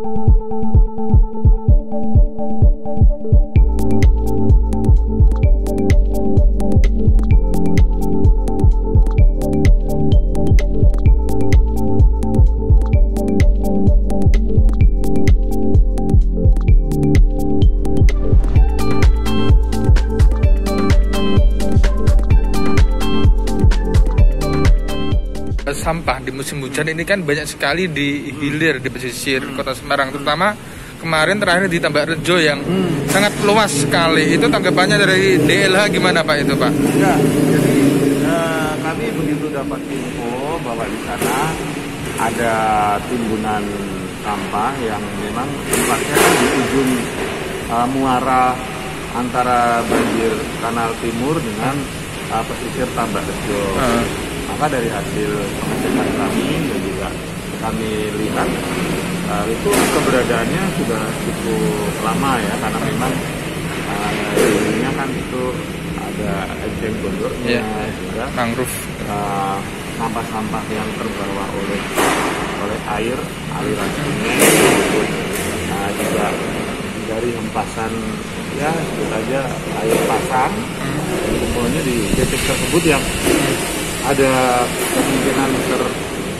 Thank you. Sampah di musim hujan ini kan banyak sekali di hilir di pesisir kota Semarang terutama kemarin terakhir di Tambak Rejo yang hmm. sangat luas sekali itu tanggapannya dari DLH gimana Pak itu Pak? Ya jadi uh, kami begitu dapat info bahwa di sana ada timbunan sampah yang memang tempatnya di ujung uh, muara antara banjir kanal timur dengan uh, pesisir Tambak Rejo. Uh maka dari hasil pengecekan kami dan juga kami lihat uh, itu keberadaannya sudah cukup lama ya karena memang uh, kan itu ada eceng gondoknya yeah. juga mangrove uh, sampah-sampah yang terbawa oleh oleh air aliran sungai nah juga dari hempasan ya sebut saja air pasang hmm. semuanya di titik tersebut yang ada kemungkinan ter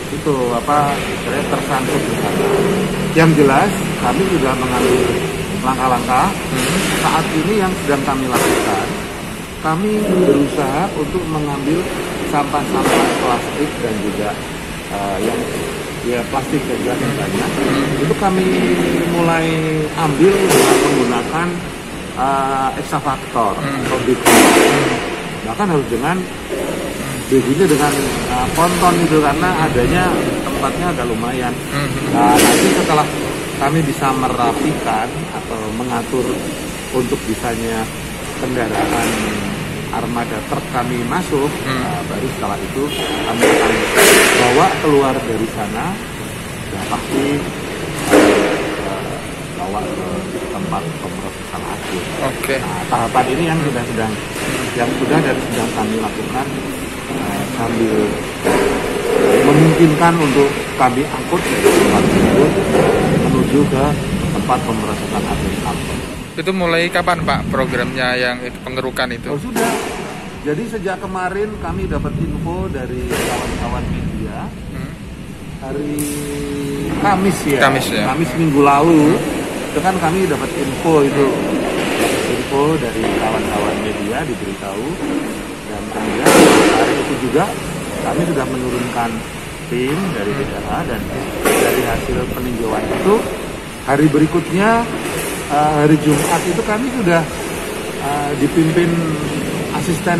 itu apa tersangkut di sana. Yang jelas kami sudah mengambil langkah-langkah. Saat ini yang sedang kami lakukan. Kami berusaha untuk mengambil sampah-sampah plastik dan juga uh, yang ya plastik saja misalnya itu kami mulai ambil dengan menggunakan uh, eksavator atau bahkan harus dengan bijinya dengan uh, ponton itu karena adanya tempatnya agak lumayan. Mm-hmm. Nah nanti setelah kami bisa merapikan atau mengatur untuk bisanya kendaraan armada truk kami masuk, hmm. nah, baru setelah itu kami akan bawa keluar dari sana, dan pasti uh, bawa ke tempat pemrosesan akhir. Oke. Okay. Nah, tahapan ini yang sudah sedang yang sudah dan sedang kami lakukan sambil memungkinkan untuk kami angkut tempat tersebut menuju ke tempat pemrosesan akhir sampah. Itu mulai kapan Pak programnya yang itu pengerukan itu? Oh sudah. Jadi sejak kemarin kami dapat info dari kawan-kawan media hmm. hari Kamis ya. Kamis ya. Kamis minggu lalu itu kan kami dapat info itu info dari kawan-kawan media diberitahu dan kemudian hari itu juga kami sudah menurunkan tim dari DLH dan dari hasil peninjauan itu hari berikutnya uh, hari Jumat itu kami sudah uh, dipimpin asisten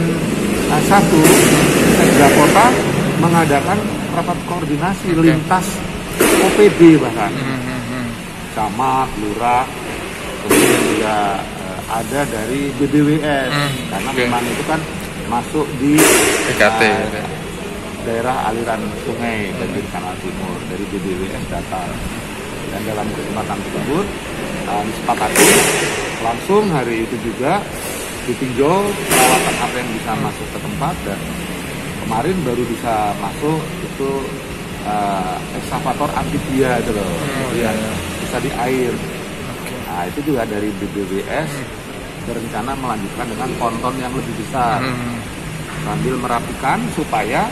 uh, satu Sekda Kota mengadakan rapat koordinasi lintas OPD bahkan. Mm -hmm. camat, lurah, kemudian juga ada dari BBWS karena memang itu kan masuk di PKT uh, daerah aliran sungai banjir kanal timur dari BBWS data dan dalam kesempatan tersebut uh, disepakati langsung hari itu juga ditinjau perawatan apa yang bisa masuk ke tempat dan kemarin baru bisa masuk itu uh, ekskavator amfibia itu loh. Oh, iya, iya. bisa di air. Nah itu juga dari BBWS. Berencana melanjutkan dengan ponton yang lebih besar hmm. sambil merapikan supaya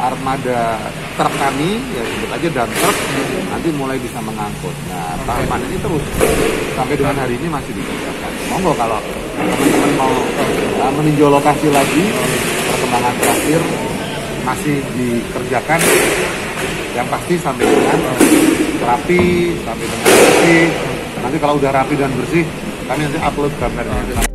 armada truk kami ya sebut aja dan truk nanti mulai bisa mengangkut. Nah tahapan ini terus sampai dengan hari ini masih dikerjakan. Monggo kalau teman-teman mau uh, meninjau lokasi lagi perkembangan terakhir masih dikerjakan. Yang pasti sampai dengan rapi, sampai dengan bersih. Nanti kalau udah rapi dan bersih, kami nanti upload gambarnya.